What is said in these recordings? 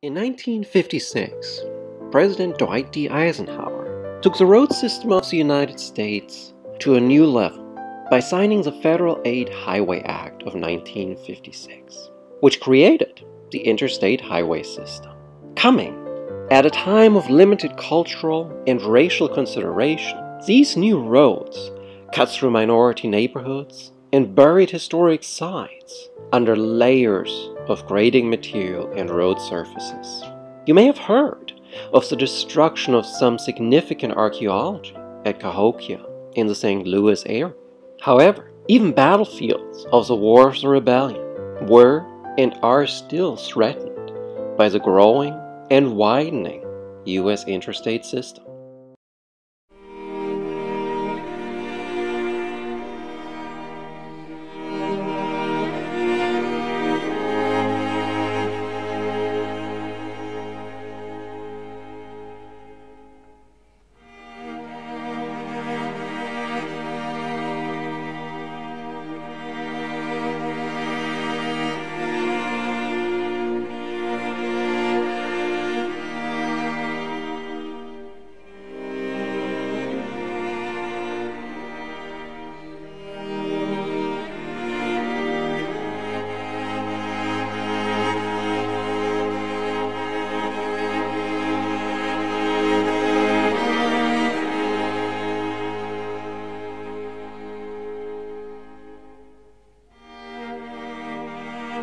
In 1956, President Dwight D. Eisenhower took the road system of the United States to a new level by signing the Federal Aid Highway Act of 1956, which created the interstate highway system. Coming at a time of limited cultural and racial consideration, these new roads cut through minority neighborhoods and buried historic sites under layers of grading material and road surfaces. You may have heard of the destruction of some significant archaeology at Cahokia in the St. Louis area. However, even battlefields of the War of the Rebellion were and are still threatened by the growing and widening U.S. interstate system.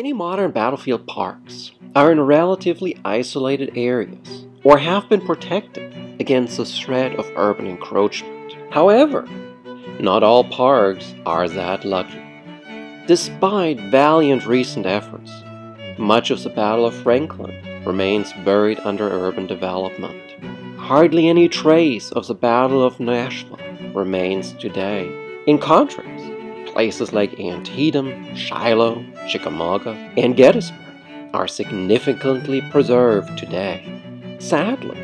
Many modern battlefield parks are in relatively isolated areas or have been protected against the threat of urban encroachment. However, not all parks are that lucky. Despite valiant recent efforts, much of the Battle of Franklin remains buried under urban development. Hardly any trace of the Battle of Nashville remains today. In contrast, places like Antietam, Shiloh, Chickamauga, and Gettysburg are significantly preserved today. Sadly,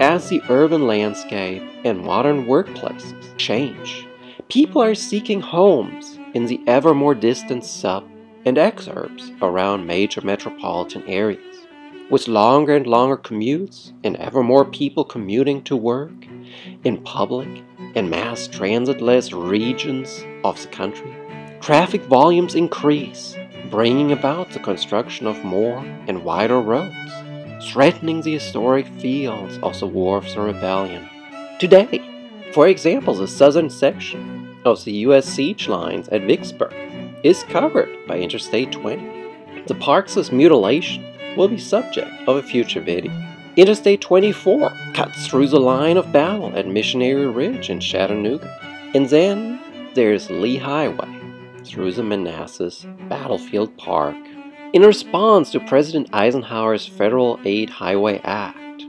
as the urban landscape and modern workplaces change, people are seeking homes in the ever more distant sub and exurbs around major metropolitan areas. With longer and longer commutes and ever more people commuting to work in public and mass transitless regions of the country, traffic volumes increase, bringing about the construction of more and wider roads, threatening the historic fields of the War of the Rebellion. Today, for example, the southern section of the U.S. siege lines at Vicksburg is covered by Interstate 20. The park's mutilation will be subject of a future video. Interstate 24 cuts through the line of battle at Missionary Ridge in Chattanooga. And then there's Lee Highway through the Manassas Battlefield Park. In response to President Eisenhower's Federal Aid Highway Act,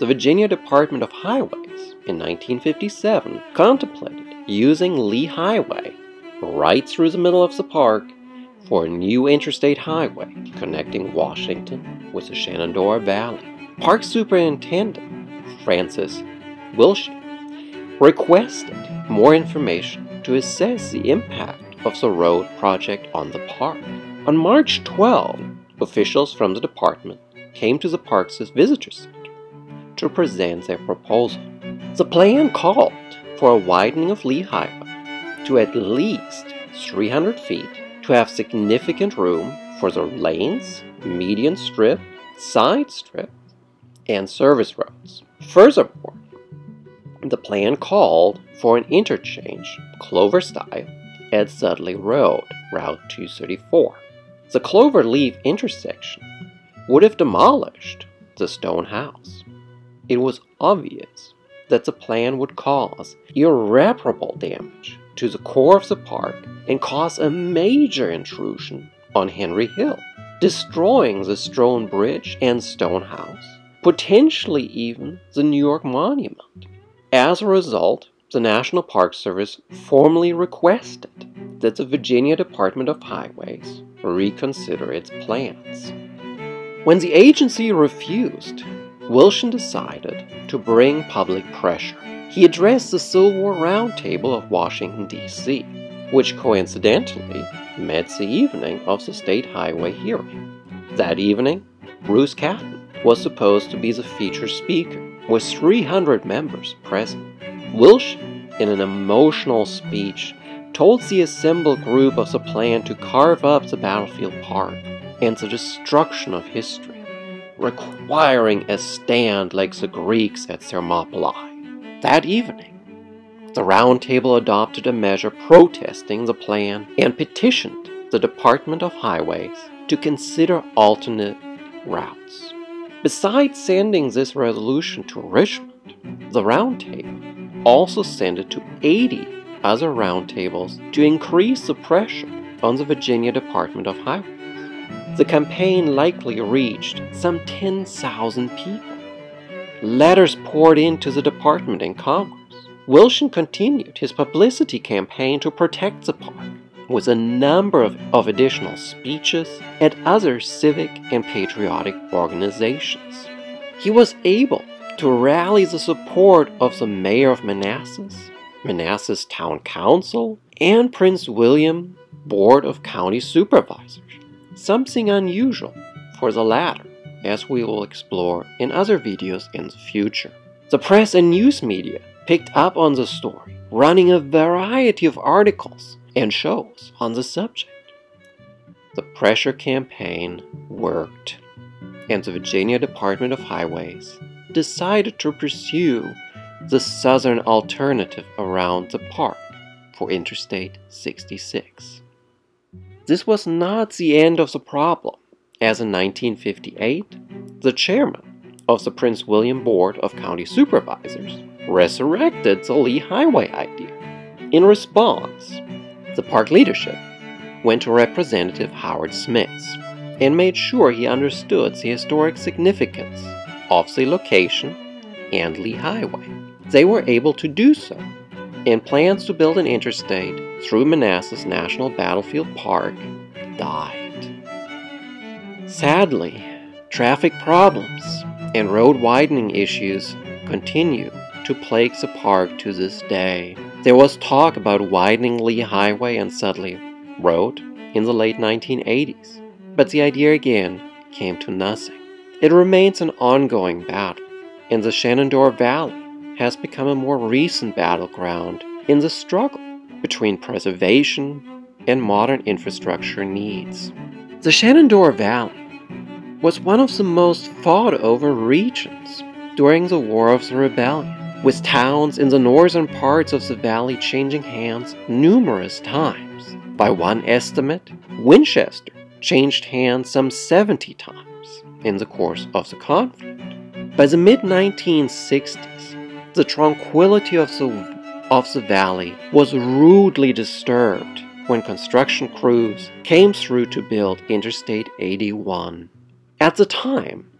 the Virginia Department of Highways in 1957 contemplated using Lee Highway right through the middle of the park for a new interstate highway connecting Washington with the Shenandoah Valley. Park Superintendent Francis Wilshin requested more information to assess the impact of the road project on the park. On March 12, officials from the department came to the park's visitor center to present their proposal. The plan called for a widening of Lee Highway to at least 300 feet to have significant room for the lanes, median strip, side strip, and service roads. Furthermore, the plan called for an interchange, Clover style, at Sudley Road, Route 234. The Clover Leaf intersection would have demolished the stone house. It was obvious that the plan would cause irreparable damage to the core of the park and cause a major intrusion on Henry Hill, destroying the stone bridge and stone house potentially even the New York Monument. As a result, the National Park Service formally requested that the Virginia Department of Highways reconsider its plans. When the agency refused, Wilshin decided to bring public pressure. He addressed the Civil War Roundtable of Washington, D.C., which coincidentally met the evening of the state highway hearing. That evening, Bruce Catton was supposed to be the featured speaker, with 300 members present. Wilshin, in an emotional speech, told the assembled group of the plan to carve up the battlefield park and the destruction of history requiring a stand like the Greeks at Thermopylae. That evening, the Round Table adopted a measure protesting the plan and petitioned the Department of Highways to consider alternate routes. Besides sending this resolution to Richmond, the Round Table also sent it to 80 other roundtables to increase the pressure on the Virginia Department of Highways the campaign likely reached some 10,000 people. Letters poured into the department and Congress. Wilshin continued his publicity campaign to protect the park with a number of, of additional speeches at other civic and patriotic organizations. He was able to rally the support of the mayor of Manassas, Manassas Town Council, and Prince William Board of County Supervisors something unusual for the latter, as we will explore in other videos in the future. The press and news media picked up on the story, running a variety of articles and shows on the subject. The pressure campaign worked, and the Virginia Department of Highways decided to pursue the southern alternative around the park for Interstate 66. This was not the end of the problem, as in 1958, the chairman of the Prince William Board of County Supervisors resurrected the Lee Highway idea. In response, the park leadership went to Representative Howard Smith and made sure he understood the historic significance of the location and Lee Highway. They were able to do so and plans to build an interstate through Manassas National Battlefield Park died. Sadly, traffic problems and road widening issues continue to plague the park to this day. There was talk about widening Lee Highway and Sudley Road in the late 1980s, but the idea again came to nothing. It remains an ongoing battle, and the Shenandoah Valley has become a more recent battleground in the struggle between preservation and modern infrastructure needs. The Shenandoah Valley was one of the most fought over regions during the War of the Rebellion, with towns in the northern parts of the valley changing hands numerous times. By one estimate, Winchester changed hands some 70 times in the course of the conflict. By the mid 1960s, the tranquility of the, of the valley was rudely disturbed when construction crews came through to build Interstate 81. At the time,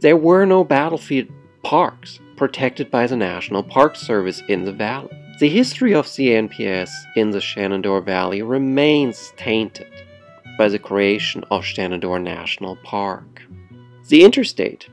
there were no battlefield parks protected by the National Park Service in the valley. The history of the NPS in the Shenandoah Valley remains tainted by the creation of Shenandoah National Park. The interstate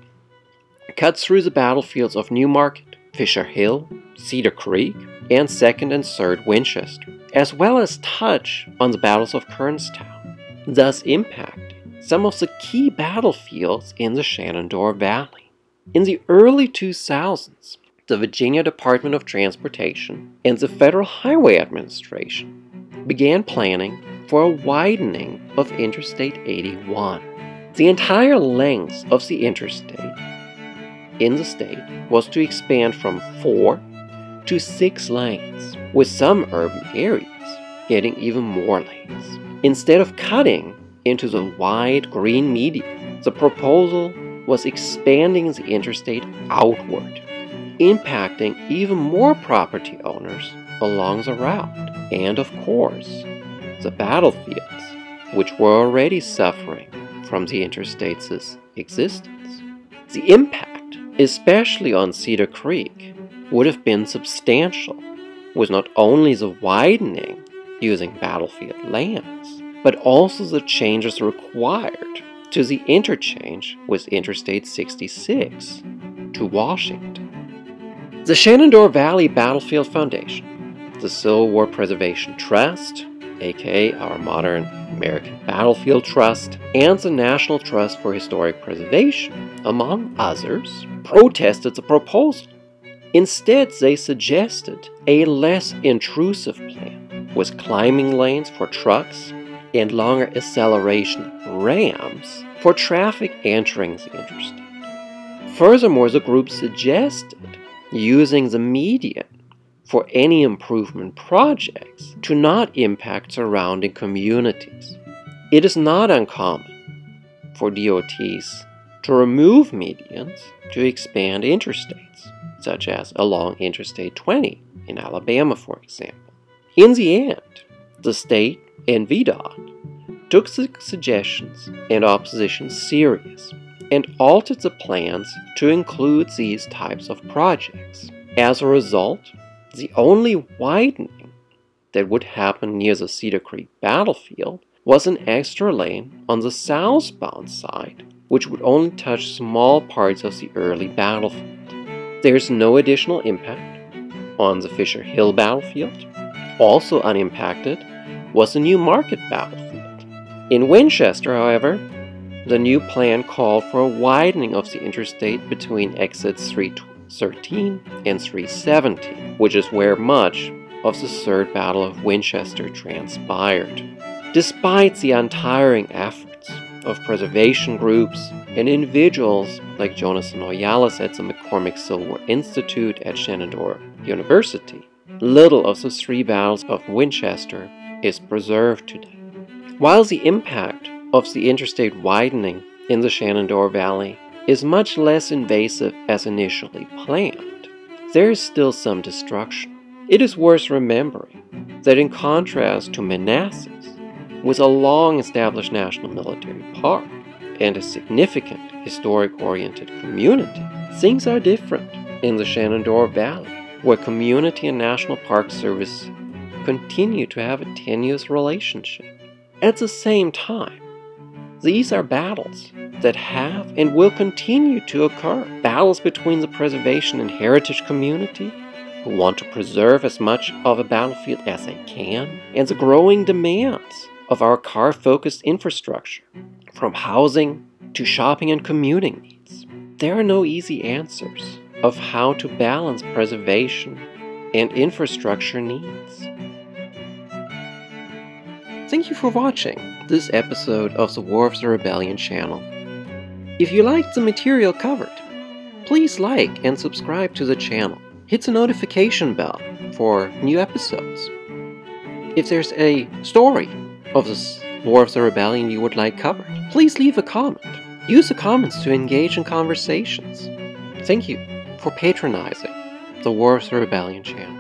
cuts through the battlefields of New Market, Fisher Hill, Cedar Creek, and 2nd and 3rd Winchester, as well as touch on the battles of Kernstown, thus impacting some of the key battlefields in the Shenandoah Valley. In the early 2000s, the Virginia Department of Transportation and the Federal Highway Administration began planning for a widening of Interstate 81. The entire length of the interstate in the state was to expand from four to six lanes, with some urban areas getting even more lanes. Instead of cutting into the wide green median, the proposal was expanding the interstate outward, impacting even more property owners along the route, and of course, the battlefields, which were already suffering from the interstate's existence. The impact especially on Cedar Creek, would have been substantial, with not only the widening using battlefield lands, but also the changes required to the interchange with Interstate 66 to Washington. The Shenandoah Valley Battlefield Foundation, the Civil War Preservation Trust, aka our modern American Battlefield Trust, and the National Trust for Historic Preservation, among others, protested the proposal. Instead, they suggested a less intrusive plan with climbing lanes for trucks and longer acceleration ramps for traffic entering the interstate. Furthermore, the group suggested using the median for any improvement projects to not impact surrounding communities. It is not uncommon for DOTs to remove medians to expand interstates, such as along Interstate 20 in Alabama, for example. In the end, the state and VDOT took the suggestions and opposition serious and altered the plans to include these types of projects. As a result, the only widening that would happen near the Cedar Creek battlefield was an extra lane on the southbound side, which would only touch small parts of the early battlefield. There's no additional impact on the Fisher Hill battlefield. Also unimpacted was the New Market battlefield. In Winchester, however, the new plan called for a widening of the interstate between exits 313 and 317, which is where much of the Third Battle of Winchester transpired. Despite the untiring efforts of preservation groups and individuals like Jonathan Noyalas at the McCormick War Institute at Shenandoah University, little of the three battles of Winchester is preserved today. While the impact of the interstate widening in the Shenandoah Valley is much less invasive as initially planned, there is still some destruction. It is worth remembering that in contrast to Manassas, with a long established national military park and a significant historic oriented community, things are different in the Shenandoah Valley, where community and national park service continue to have a tenuous relationship. At the same time, these are battles that have and will continue to occur. Battles between the preservation and heritage community, who want to preserve as much of a battlefield as they can, and the growing demands of our car focused infrastructure, from housing to shopping and commuting needs. There are no easy answers of how to balance preservation and infrastructure needs. Thank you for watching this episode of the War of the Rebellion channel. If you liked the material covered, please like and subscribe to the channel. Hit the notification bell for new episodes. If there's a story of this War of the Rebellion you would like covered, please leave a comment. Use the comments to engage in conversations. Thank you for patronizing the War of the Rebellion channel.